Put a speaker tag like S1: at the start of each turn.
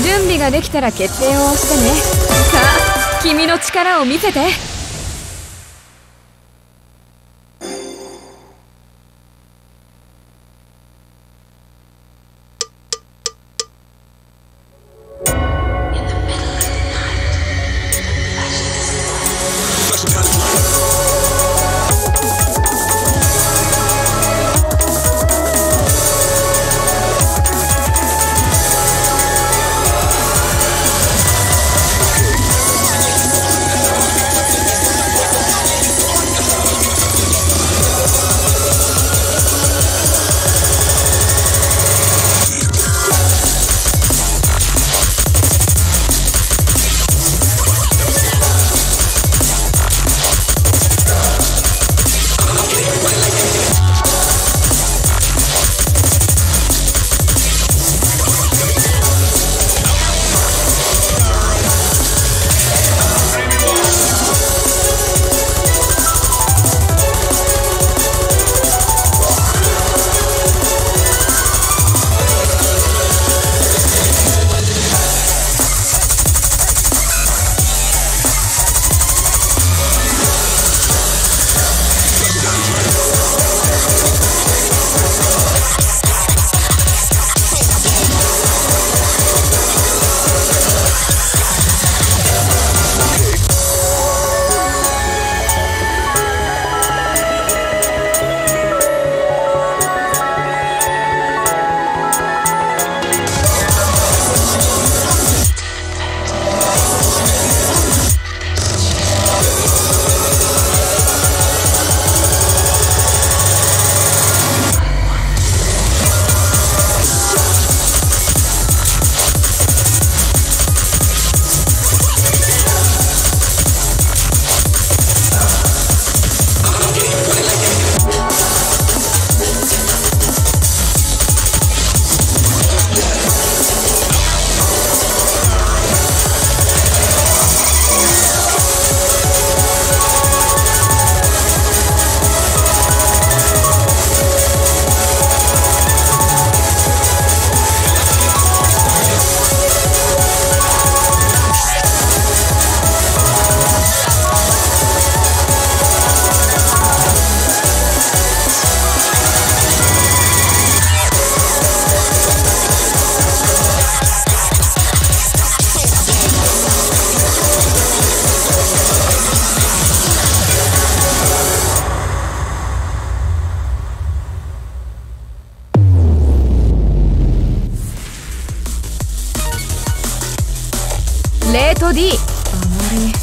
S1: 準備ができたら決定を押してね。さあ君の力を見せて。レート D あまり